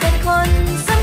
เป็นคนส